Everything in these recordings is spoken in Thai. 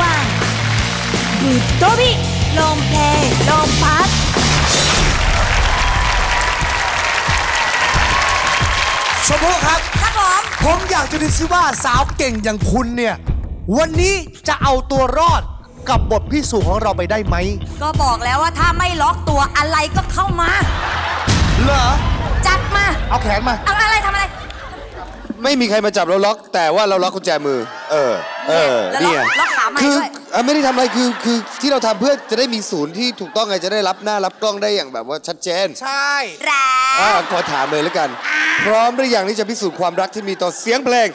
ว่างぶっ飛びロンペイロンパッ ชมพู่ครับ ครับผม ผมอยากจะดูซิว่าสาวเก่งอย่างคุณเนี่ย วันนี้จะเอาตัวรอดกับบทพิสูจน์ของเราไปได้ไหม ก็บอกแล้วว่าถ้าไม่ล็อกตัวอะไรก็เข้ามา เหรอ จัดมา เอาแขนมา เอาอะไรทำอะไร ไม่มีใครมาจับเราล็อก แต่ว่าเราล็อกกุญแจมือ เออ เออแล้วล็อกเนี่ยล็อกขาใหม่คือด้วย เอ่อไม่ได้ทำอะไรคือคือที่เราทำเพื่อจะได้มีศูนย์ที่ถูกต้องไงจะได้รับหน้ารับกล้องได้อย่างแบบว่าชัดเจนใช่ แร้อ่าขอถามเลยแล้วกัน พร้อมหรือยังที่จะพิสูจน์ความรักที่มีต่อเสียงเพลง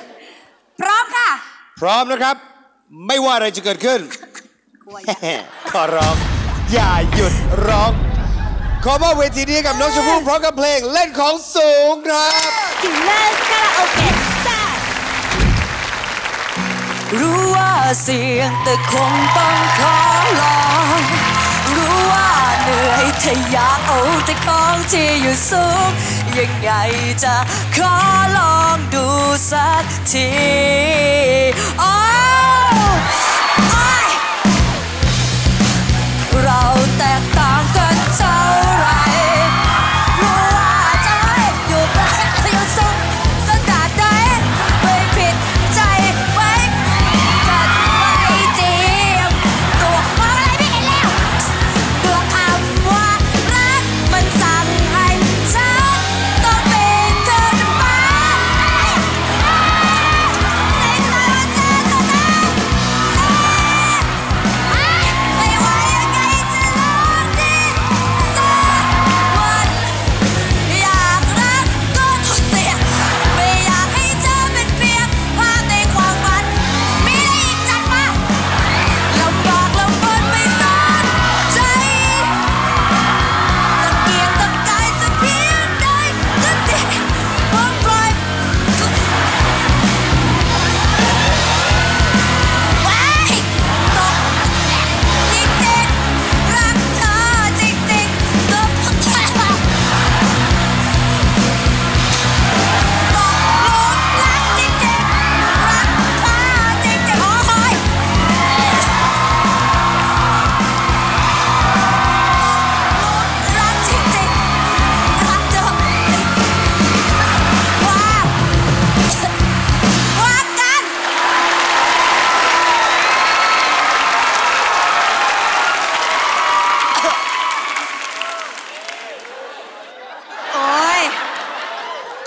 พร้อมค่ะ พร้อมนะครับ ไม่ว่าอะไรจะเกิดขึ้นกลัวอย่าขอร้อง อย่าหยุดร้อง ขอมอบเวทีนี้กับน้องชมพู่พร้อมกับเพลงเล่นของสูงครับ รู้ว่าเสี่ยงแต่คงต้องขอลองรู้ว่าเหนื่อยแต่อยากเอาแต่ของที่อยู่สูงยังไงจะขอลองดูสักทีโ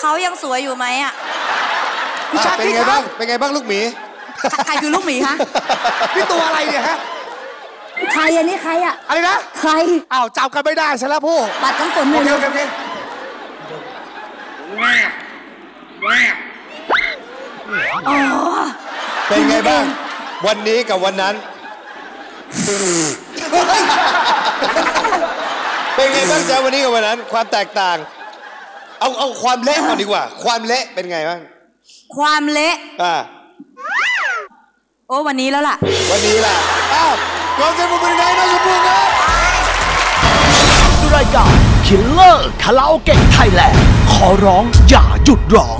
เขายังสวยอยู่ไหมอะพี่ชาเป็นคิดไงครับ้าบงเป็นไงบ้างลูกหมี ใครคือลูกหมีคะพี่ตัวอะไรเนี่ยฮะ ใครอันนี้ใครอะ อะไรนะ ใครอ้าวจำกันไม่ได้ซะแล้วผู้บัตรน้ำฝนหโอนึ่งเคโอเคโอเคเป็นไงบ้าง วันนี้กับวันนั้น เป็นไงบ้างจ๊ะวันนี้กับวันนั้น ความแตกต่าง เอาเอาความเละก่อนดีกว่า ความเละเป็นไงบ้างความเละอ่าโอ้วันนี้แล้วล่ะ วันนี้ล่ะอ้าวกองเชียร์บุญเป็นไงน้องชมพู่ครับรายการ Killer คาราโอเกะไทยแลนด์ขอร้องอย่าหยุดร้อง